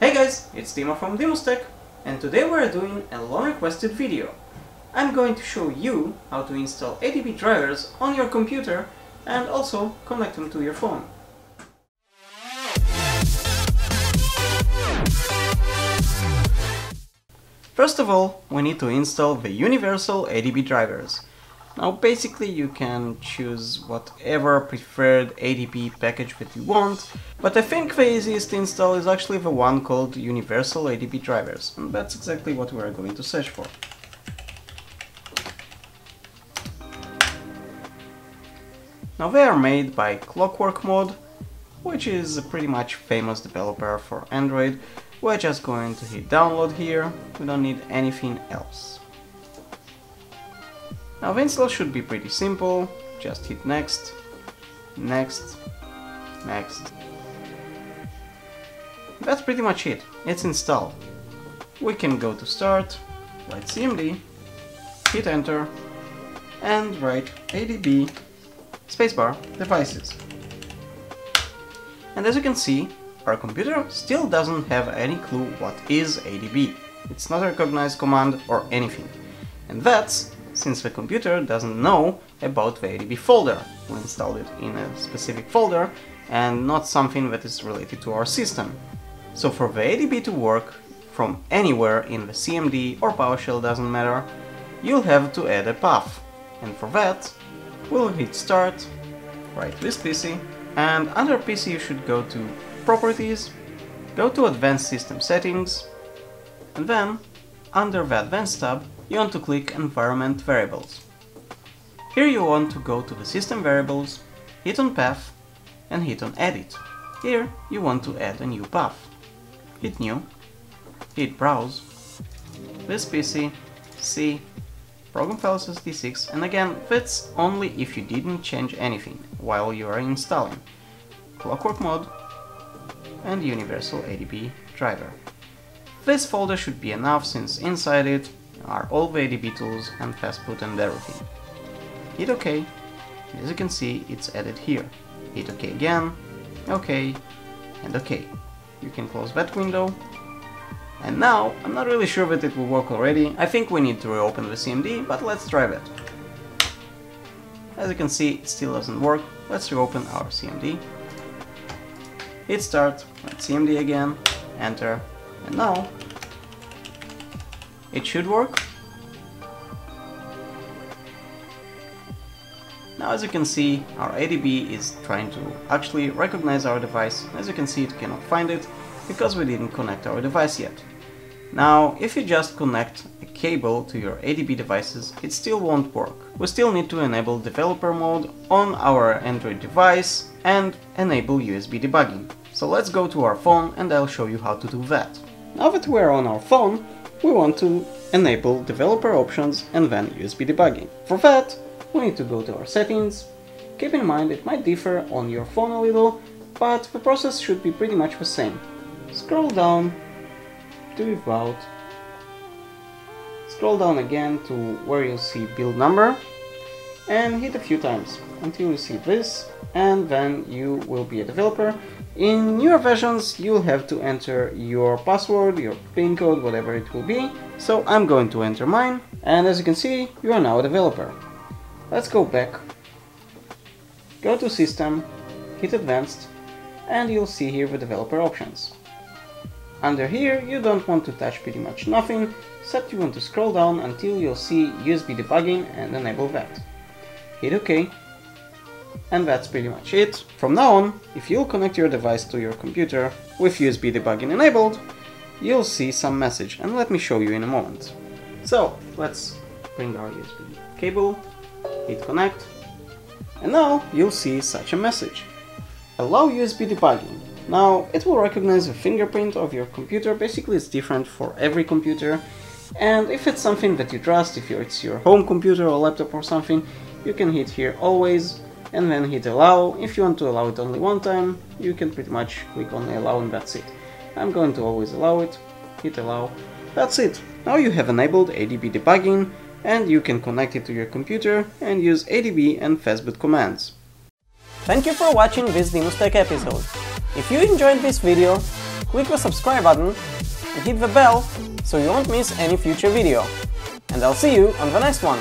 Hey guys, it's Dima from DimusTech, and today we're doing a long requested video. I'm going to show you how to install ADB drivers on your computer and also connect them to your phone. First of all, we need to install the universal ADB drivers. Now basically you can choose whatever preferred ADB package that you want, but I think the easiest install is actually the one called Universal ADB Drivers, and that's exactly what we are going to search for. Now they are made by ClockworkMod, which is a pretty much famous developer for Android. We're just going to hit download here, we don't need anything else. Now install should be pretty simple, just hit next, next, next. That's pretty much it, it's installed. We can go to start, write cmd, hit enter, and write adb spacebar devices. And as you can see, our computer still doesn't have any clue what is ADB. It's not a recognized command or anything. And that's since the computer doesn't know about the ADB folder. We installed it in a specific folder and not something that is related to our system. So for the ADB to work from anywhere in the CMD or PowerShell doesn't matter, you'll have to add a path. And for that, we'll hit start, write this PC, and under PC you should go to Properties, go to Advanced System Settings, and then under the Advanced tab you want to click Environment Variables. Here you want to go to the System Variables, hit on Path, and hit on Edit. Here you want to add a new path. Hit New, hit Browse, this PC, C, Program Files SD6, and again, that's only if you didn't change anything while you are installing. ClockworkMod and Universal ADB Driver. This folder should be enough since inside it are all ADB tools and fastboot and everything. Hit OK, as you can see it's added here. Hit OK again, OK, and OK. You can close that window. And now, I'm not really sure that it will work already. I think we need to reopen the CMD, but let's try that. As you can see, it still doesn't work. Let's reopen our CMD. Hit start, CMD again, enter, and now it should work. Now as you can see, our ADB is trying to actually recognize our device. As you can see, it cannot find it because we didn't connect our device yet. Now, if you just connect a cable to your ADB devices, it still won't work. We still need to enable developer mode on our Android device and enable USB debugging. So let's go to our phone and I'll show you how to do that. Now that we're on our phone, we want to enable developer options and then USB debugging. For that, we need to go to our settings. Keep in mind it might differ on your phone a little, but the process should be pretty much the same. Scroll down to About, scroll down again to where you see build number, and hit a few times until you see this, and then you will be a developer in newer versions, you'll have to enter your password, your PIN code, whatever it will be. So I'm going to enter mine, and as you can see, you are now a developer. Let's go back, go to System, hit Advanced, and you'll see here the developer options. Under here, you don't want to touch pretty much nothing, except you want to scroll down until you'll see USB debugging and enable that. Hit OK, and that's pretty much it. From now on, if you'll connect your device to your computer with USB debugging enabled, you'll see some message, and let me show you in a moment. So, let's bring our USB cable, hit connect, and now you'll see such a message. Allow USB debugging. Now, it will recognize the fingerprint of your computer, basically it's different for every computer, and if it's something that you trust, if it's your home computer or laptop or something, you can hit here always, and then hit allow. If you want to allow it only one time, you can pretty much click on allow and that's it. I'm going to always allow it, hit allow, that's it. Now you have enabled ADB debugging and you can connect it to your computer and use ADB and fastboot commands. Thank you for watching this DimusTech episode. If you enjoyed this video, click the subscribe button and hit the bell so you won't miss any future video. And I'll see you on the next one!